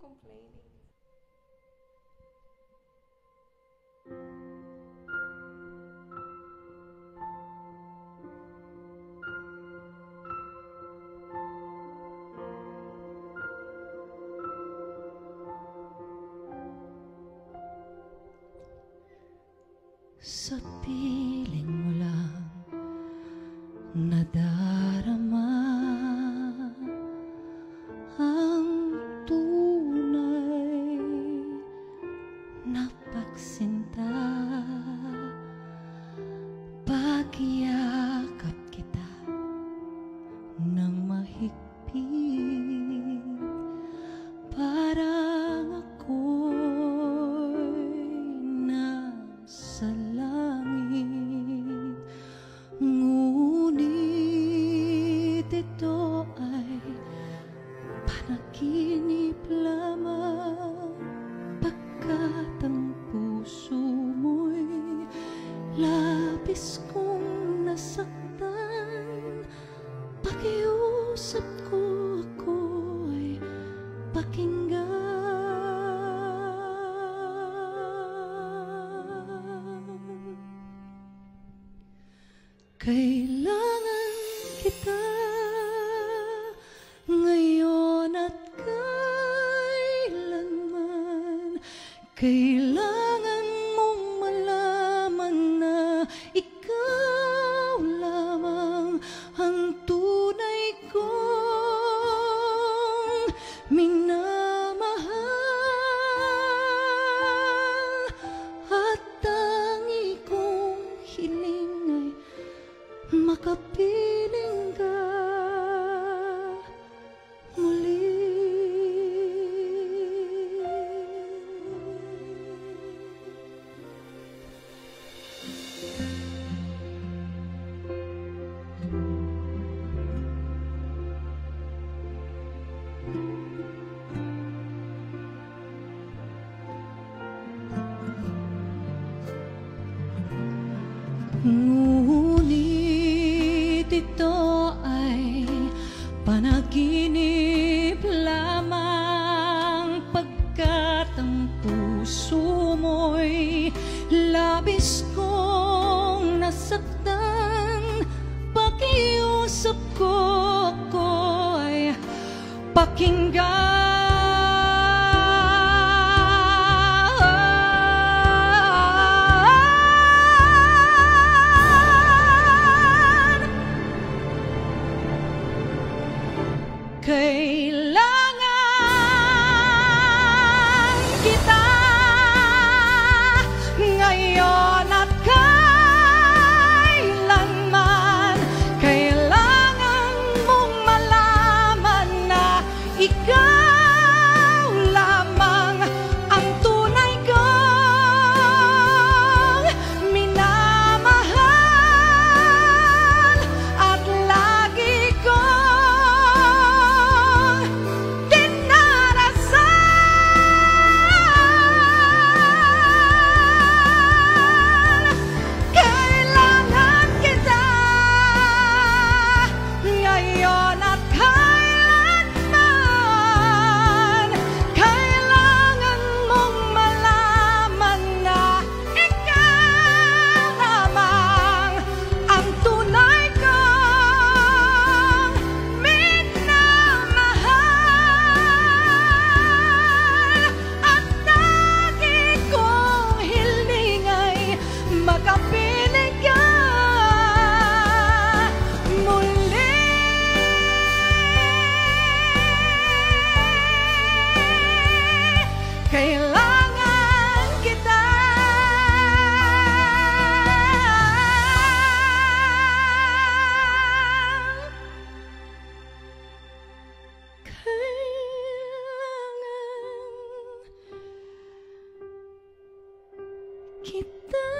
complaining. Sa piling mo lang nadarama Pagyakap kita ng mahigpit. Parang ako'y nasa langit. Ngunit ito ay panaginip lamang. Pagkat ang puso mo'y labis kong Kailangan kita ngayon at kailanman. Kailangan labis kong nasaktan Pakiusap ko ako'y pakinggan きっと